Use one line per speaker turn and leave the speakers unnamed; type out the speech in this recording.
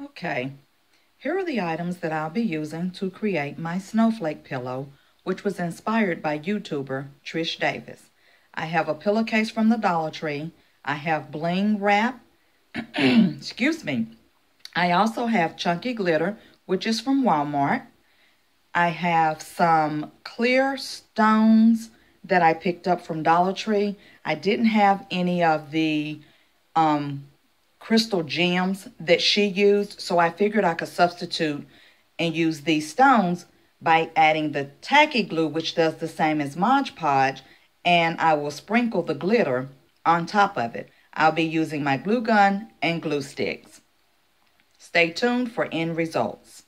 Okay, here are the items that I'll be using to create my snowflake pillow, which was inspired by YouTuber Trish Davis. I have a pillowcase from the Dollar Tree. I have bling wrap. Excuse me. I also have chunky glitter, which is from Walmart. I have some clear stones that I picked up from Dollar Tree. I didn't have any of the um, crystal gems that she used. So I figured I could substitute and use these stones by adding the tacky glue, which does the same as Mod Podge, and I will sprinkle the glitter on top of it. I'll be using my glue gun and glue sticks. Stay tuned for end results.